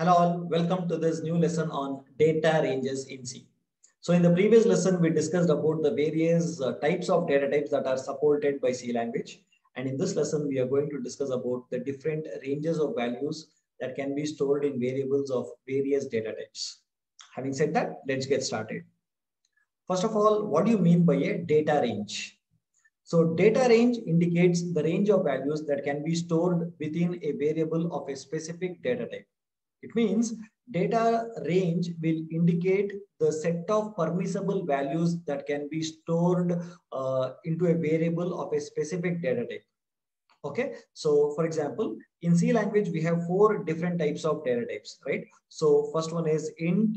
Hello all, welcome to this new lesson on data ranges in C. So in the previous lesson, we discussed about the various uh, types of data types that are supported by C language. And in this lesson, we are going to discuss about the different ranges of values that can be stored in variables of various data types. Having said that, let's get started. First of all, what do you mean by a data range? So data range indicates the range of values that can be stored within a variable of a specific data type. It means data range will indicate the set of permissible values that can be stored uh, into a variable of a specific data type. Okay, so for example, in C language, we have four different types of data types, right? So first one is int,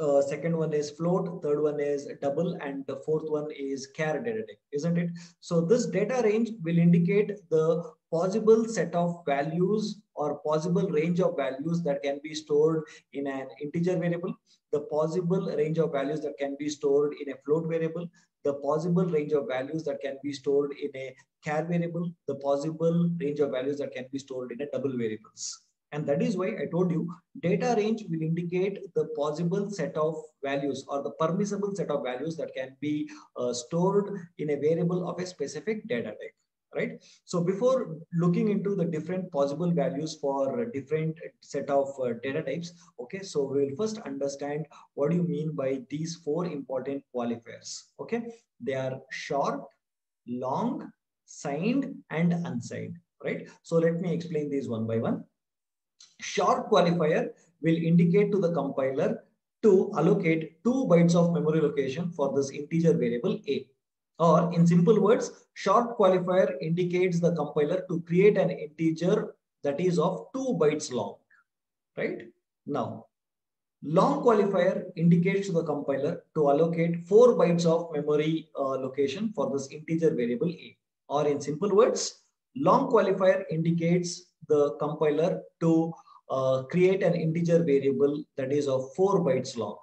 uh, second one is float, third one is double, and the fourth one is char data type, isn't it? So this data range will indicate the possible set of values or possible range of values that can be stored in an integer variable, the possible range of values that can be stored in a float variable, the possible range of values that can be stored in a char variable, the possible range of values that can be stored in a double variables. And that is why I told you data range will indicate the possible set of values or the permissible set of values that can be uh, stored in a variable of a specific data type right? So before looking into the different possible values for different set of uh, data types, okay, so we'll first understand what do you mean by these four important qualifiers, okay? They are short, long, signed, and unsigned, right? So let me explain these one by one. Short qualifier will indicate to the compiler to allocate two bytes of memory location for this integer variable a or in simple words, short qualifier indicates the compiler to create an integer that is of two bytes long, right? Now, long qualifier indicates to the compiler to allocate four bytes of memory uh, location for this integer variable a. Or in simple words, long qualifier indicates the compiler to uh, create an integer variable that is of four bytes long,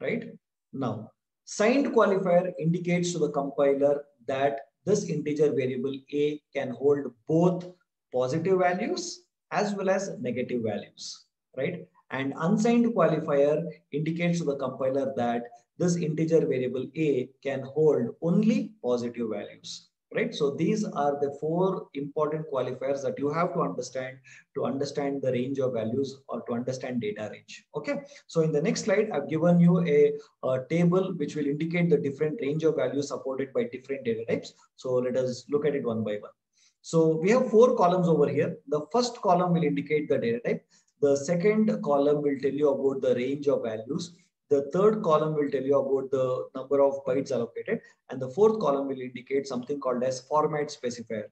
right? Now, Signed qualifier indicates to the compiler that this integer variable a can hold both positive values as well as negative values, right? And unsigned qualifier indicates to the compiler that this integer variable a can hold only positive values right? So these are the four important qualifiers that you have to understand to understand the range of values or to understand data range, okay? So in the next slide, I've given you a, a table which will indicate the different range of values supported by different data types. So let us look at it one by one. So we have four columns over here. The first column will indicate the data type. The second column will tell you about the range of values. The third column will tell you about the number of bytes allocated. And the fourth column will indicate something called as format specifier.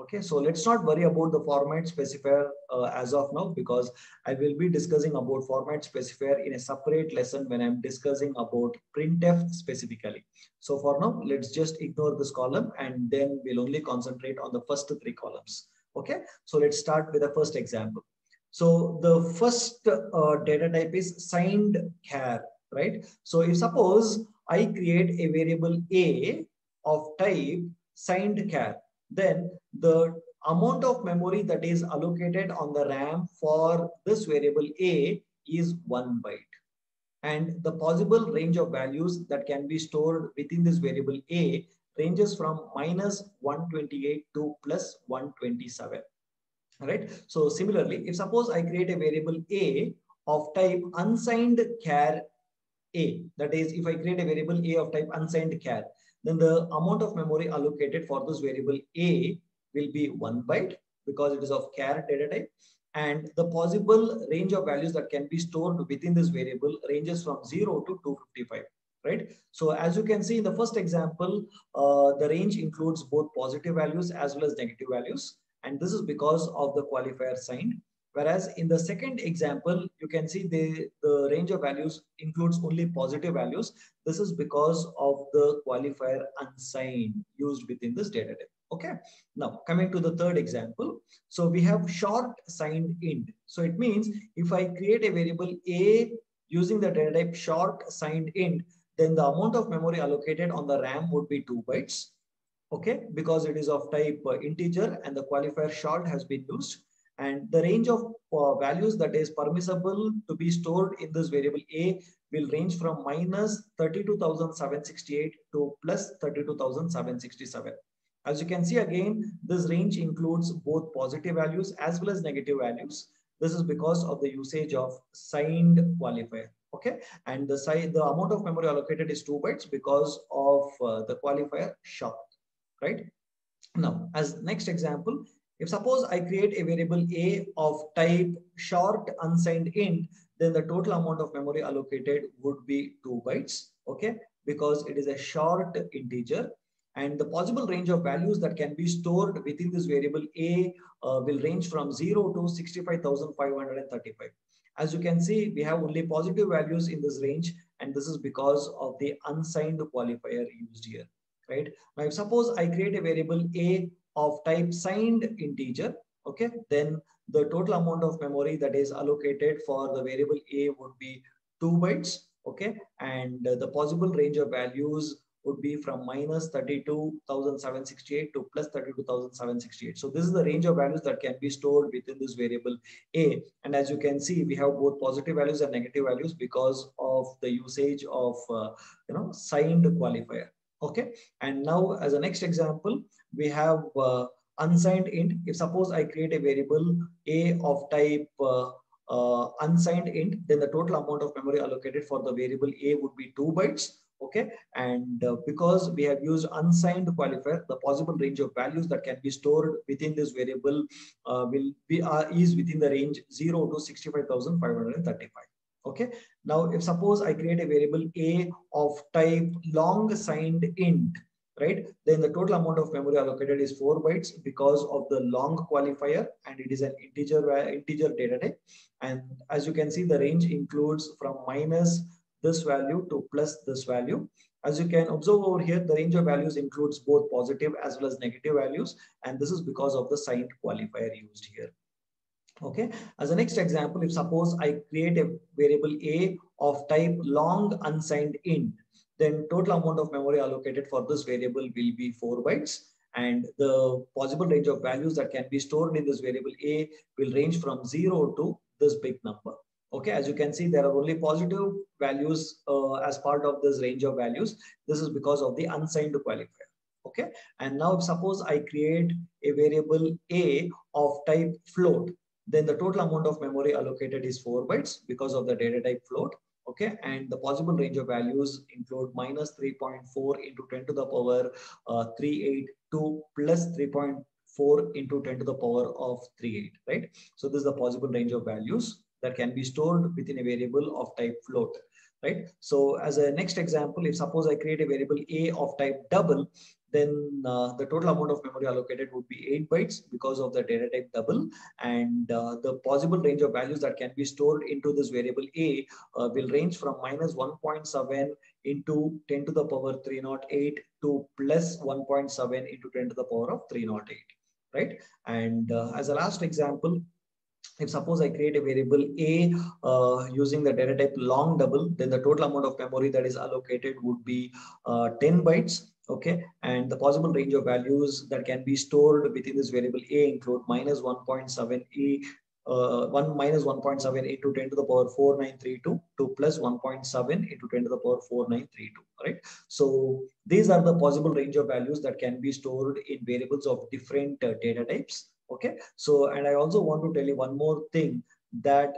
Okay, so let's not worry about the format specifier uh, as of now because I will be discussing about format specifier in a separate lesson when I'm discussing about printf specifically. So for now, let's just ignore this column and then we'll only concentrate on the first three columns. Okay, so let's start with the first example. So the first uh, data type is signed char right? So if suppose I create a variable a of type signed char, then the amount of memory that is allocated on the RAM for this variable a is one byte. And the possible range of values that can be stored within this variable a ranges from minus 128 to plus 127. Right. So similarly, if suppose I create a variable a of type unsigned char a. That is, if I create a variable A of type unsigned char, then the amount of memory allocated for this variable A will be one byte because it is of char data type. And the possible range of values that can be stored within this variable ranges from 0 to 255 right? So as you can see in the first example, uh, the range includes both positive values as well as negative values. And this is because of the qualifier signed. Whereas in the second example, you can see the, the range of values includes only positive values. This is because of the qualifier unsigned used within this data type. Okay. Now coming to the third example. So we have short signed int. So it means if I create a variable a using the data type short signed int, then the amount of memory allocated on the RAM would be two bytes. Okay. Because it is of type integer and the qualifier short has been used And the range of uh, values that is permissible to be stored in this variable A will range from minus 32,768 to plus 32,767. As you can see again, this range includes both positive values as well as negative values. This is because of the usage of signed qualifier. Okay, and the size, the amount of memory allocated is two bytes because of uh, the qualifier short, right? Now, as next example, if suppose I create a variable a of type short unsigned int, then the total amount of memory allocated would be two bytes, okay? Because it is a short integer and the possible range of values that can be stored within this variable a uh, will range from 0 to 65,535. As you can see, we have only positive values in this range and this is because of the unsigned qualifier used here right? Now, if suppose I create a variable a of type signed integer, okay, then the total amount of memory that is allocated for the variable a would be two bytes, okay, and the possible range of values would be from minus 32,768 to plus 32,768. So this is the range of values that can be stored within this variable A. And as you can see, we have both positive values and negative values because of the usage of, uh, you know, signed qualifier. Okay. And now as a next example, we have uh, unsigned int. If suppose I create a variable a of type uh, uh, unsigned int, then the total amount of memory allocated for the variable a would be two bytes. Okay. And uh, because we have used unsigned qualifier, the possible range of values that can be stored within this variable uh, will be uh, is within the range 0 to 65,535. Okay. Now, if suppose I create a variable a of type long signed int, right? Then the total amount of memory allocated is four bytes because of the long qualifier and it is an integer uh, integer data type. And as you can see, the range includes from minus this value to plus this value. As you can observe over here, the range of values includes both positive as well as negative values. And this is because of the signed qualifier used here. Okay, as a next example, if suppose I create a variable a of type long unsigned int, then total amount of memory allocated for this variable will be four bytes. And the possible range of values that can be stored in this variable a will range from zero to this big number. Okay, as you can see, there are only positive values uh, as part of this range of values. This is because of the unsigned qualifier. Okay, and now suppose I create a variable a of type float then the total amount of memory allocated is 4 bytes because of the data type float. Okay, and the possible range of values include minus 3.4 into 10 to the power uh, 382 plus 3.4 into 10 to the power of 38, right? So this is the possible range of values that can be stored within a variable of type float right? So as a next example, if suppose I create a variable a of type double, then uh, the total amount of memory allocated would be 8 bytes because of the data type double. And uh, the possible range of values that can be stored into this variable a uh, will range from minus 1.7 into 10 to the power 308 to plus 1.7 into 10 to the power of 308, right? And uh, as a last example, if suppose I create a variable a uh, using the data type long double, then the total amount of memory that is allocated would be uh, 10 bytes okay? And the possible range of values that can be stored within this variable a include minus 1.7 e uh, 1 minus 1.7 into 10 to the power 4932 to plus 1.7 into 10 to the power 4932 right? So these are the possible range of values that can be stored in variables of different uh, data types okay so and i also want to tell you one more thing that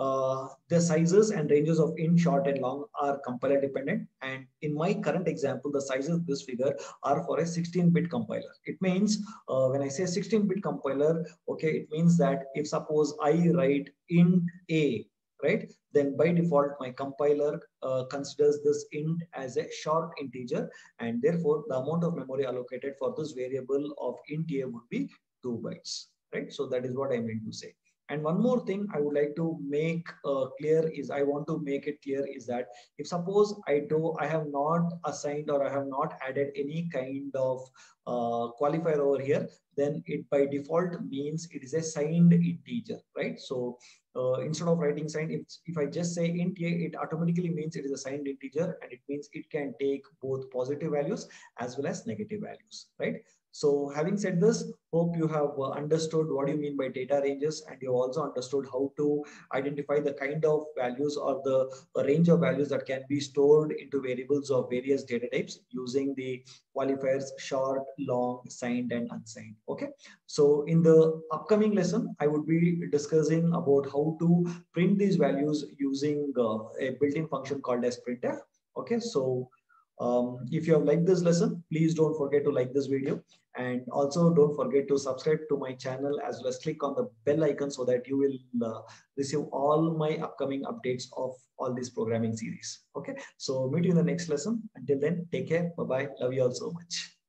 uh, the sizes and ranges of in short and long are compiler dependent. And in my current example, the sizes of this figure are for a 16-bit compiler. It means uh, when I say 16-bit compiler, okay, it means that if suppose I write int a, right, then by default, my compiler uh, considers this int as a short integer. And therefore, the amount of memory allocated for this variable of int a would be two bytes, right? So that is what I meant to say. And one more thing I would like to make uh, clear is I want to make it clear is that if suppose I do, I have not assigned or I have not added any kind of uh, qualifier over here, then it by default means it is a signed integer, right? So uh, instead of writing signed, if, if I just say int it automatically means it is a signed integer and it means it can take both positive values as well as negative values, right? So having said this, hope you have uh, understood what you mean by data ranges and you also understood how to identify the kind of values or the range of values that can be stored into variables of various data types using the qualifiers short, long, signed and unsigned. Okay. So in the upcoming lesson, I would be discussing about how to print these values using uh, a built-in function called as printf. Okay. So um, if you have liked this lesson, please don't forget to like this video. And also don't forget to subscribe to my channel as well as click on the bell icon so that you will uh, receive all my upcoming updates of all these programming series. Okay. So meet you in the next lesson. Until then, take care. Bye-bye. Love you all so much.